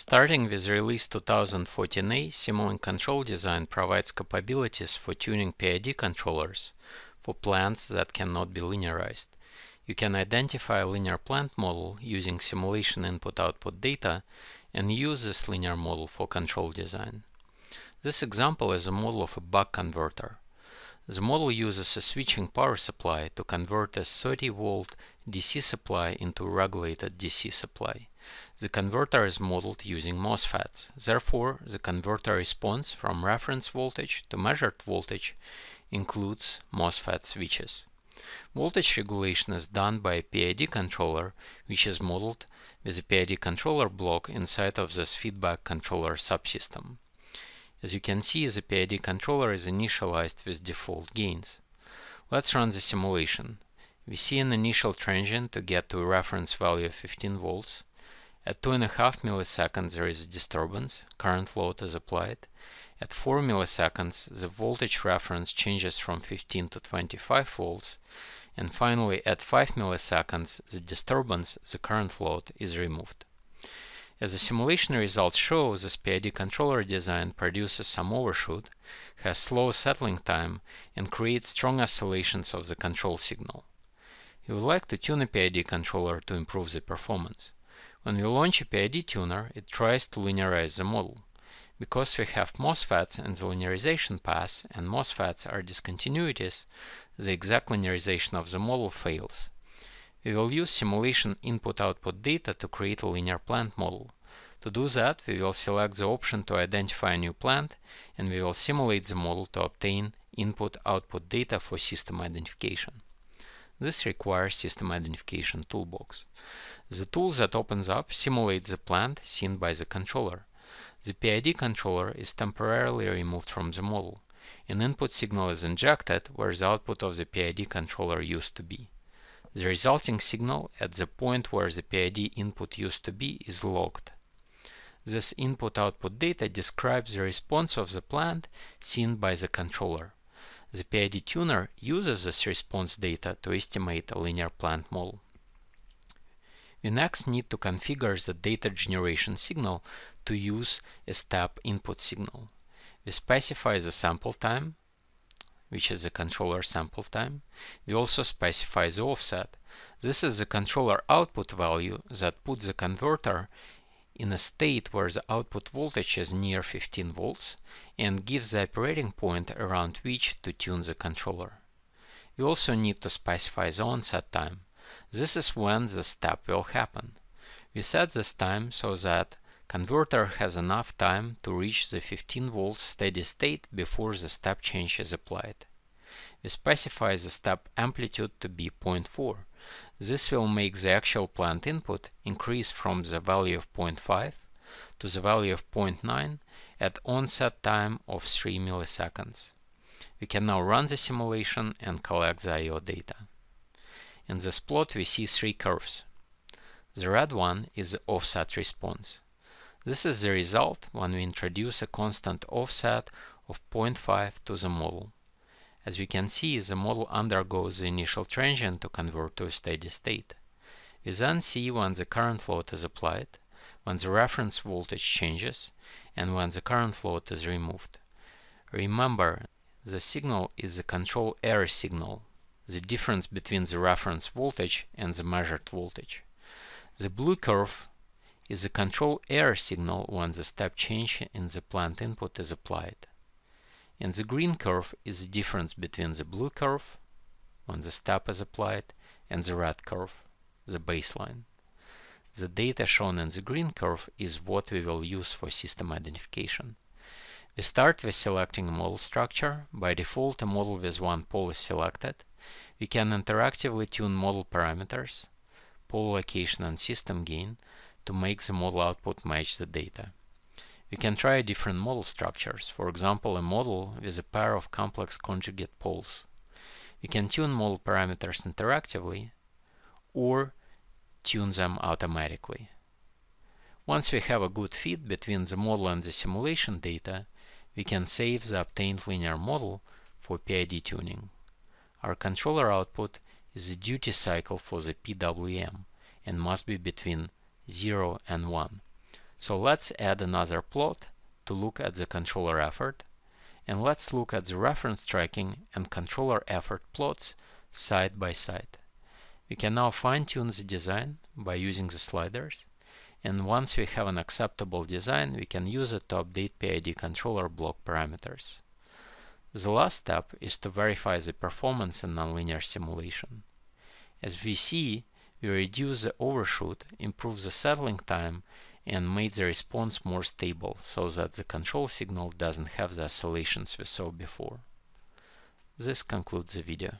Starting with release 2014a, Simulink Control Design provides capabilities for tuning PID controllers for plants that cannot be linearized. You can identify a linear plant model using simulation input-output data and use this linear model for control design. This example is a model of a buck converter. The model uses a switching power supply to convert a 30 volt DC supply into a regulated DC supply. The converter is modeled using MOSFETs. Therefore, the converter response from reference voltage to measured voltage includes MOSFET switches. Voltage regulation is done by a PID controller, which is modeled with a PID controller block inside of this feedback controller subsystem. As you can see, the PID controller is initialized with default gains. Let's run the simulation. We see an initial transient to get to a reference value of 15 volts. At 2.5 milliseconds there is a disturbance, current load is applied. At 4 milliseconds the voltage reference changes from 15 to 25 volts. And finally at 5 milliseconds the disturbance, the current load, is removed. As the simulation results show, this PID controller design produces some overshoot, has slow settling time, and creates strong oscillations of the control signal. You would like to tune a PID controller to improve the performance. When we launch a PID tuner, it tries to linearize the model. Because we have MOSFETs in the linearization path and MOSFETs are discontinuities, the exact linearization of the model fails. We will use simulation input-output data to create a linear plant model. To do that, we will select the option to identify a new plant and we will simulate the model to obtain input-output data for system identification. This requires system identification toolbox. The tool that opens up simulates the plant seen by the controller. The PID controller is temporarily removed from the model. An input signal is injected where the output of the PID controller used to be. The resulting signal at the point where the PID input used to be is logged. This input-output data describes the response of the plant seen by the controller. The PID tuner uses this response data to estimate a linear plant model. We next need to configure the data generation signal to use a step input signal. We specify the sample time, which is the controller sample time. We also specify the offset. This is the controller output value that puts the converter in a state where the output voltage is near 15 volts and gives the operating point around which to tune the controller. We also need to specify the onset time. This is when the step will happen. We set this time so that converter has enough time to reach the 15 volt steady state before the step change is applied. We specify the step amplitude to be 0.4. This will make the actual plant input increase from the value of 0.5 to the value of 0.9 at onset time of 3 milliseconds. We can now run the simulation and collect the I.O. data. In this plot we see three curves. The red one is the offset response. This is the result when we introduce a constant offset of 0.5 to the model. As we can see, the model undergoes the initial transient to convert to a steady state. We then see when the current load is applied, when the reference voltage changes, and when the current load is removed. Remember, the signal is the control error signal, the difference between the reference voltage and the measured voltage. The blue curve is the control error signal when the step change in the plant input is applied. And the green curve is the difference between the blue curve, when the step is applied, and the red curve, the baseline. The data shown in the green curve is what we will use for system identification. We start with selecting a model structure. By default, a model with one pole is selected. We can interactively tune model parameters, pole location and system gain to make the model output match the data. We can try different model structures, for example a model with a pair of complex conjugate poles. We can tune model parameters interactively or tune them automatically. Once we have a good fit between the model and the simulation data, we can save the obtained linear model for PID tuning. Our controller output is the duty cycle for the PWM and must be between 0 and 1. So let's add another plot to look at the controller effort and let's look at the reference tracking and controller effort plots side by side. We can now fine-tune the design by using the sliders and once we have an acceptable design we can use it to update PID controller block parameters. The last step is to verify the performance in nonlinear simulation. As we see, we reduce the overshoot, improve the settling time, and made the response more stable so that the control signal doesn't have the oscillations we saw before. This concludes the video.